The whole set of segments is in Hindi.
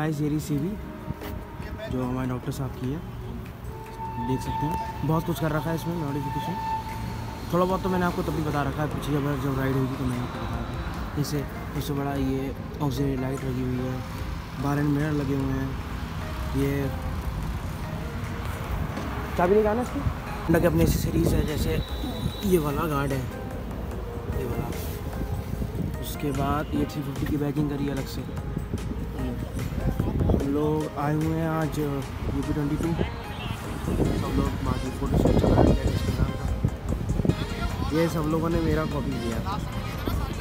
गाइस ये रही सीवी जो हमारे डॉक्टर साहब की है। देख सकते हैं। बहुत कुछ कर रखा है इसमें नोटिफिकेशन थोड़ा बहुत तो मैंने आपको तभी बता रखा है पीछे जब जब राइड होगी तो मैंने आपको बताया था। जैसे इससे बड़ा ये ऑक्सीजन लाइट लगी हुई है बारह मिरर लगे हुए हैं। ये चाबी निकालना इसकी? अंडर के अपने एसेसरीज है, जैसे ये वाला गार्ड है। ये वाला। उसके बाद ये थ्री फिफ्टी की बैगिंग करी अलग से। लोग आए हुए हैं आज यू पी ट्वेंटी टू। सब लोग बाकी फ़ोटो शूट चला रहे ये सब लोगों ने मेरा कॉपी किया।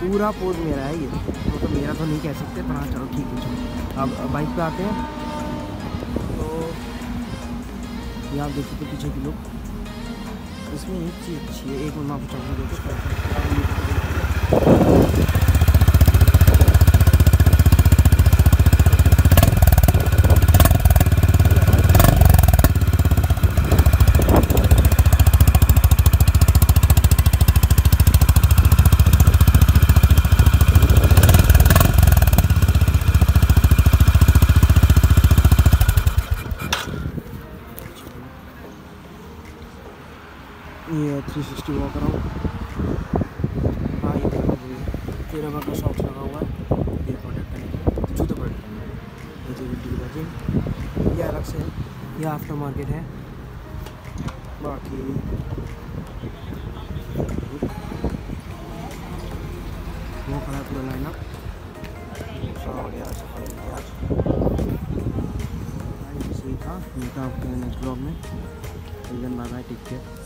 पूरा पोज मेरा है ये। वो तो मेरा तो नहीं कह सकते, पर हाँ चलो ठीक है अब बाइक पे आते हैं। तो ये आप देखिए तो पीछे की लोग। इसमें एक चीज़ अच्छी है, एक मिनट आपको चलने देखो ये थ्री सिक्सटी वॉक अराउंड हाँ ये फिर रबर का सॉक्स लगा हुआ है ये करने के जूते प्रोटेक्ट करने ये की बैजिंग ये अलग से ये आफ्टर मार्केट है बाकी वो खड़ा है पूरा लाइनअप हो गया था मिलता आपके नेक्स्ट ब्लॉग में बाय बाय टेक केयर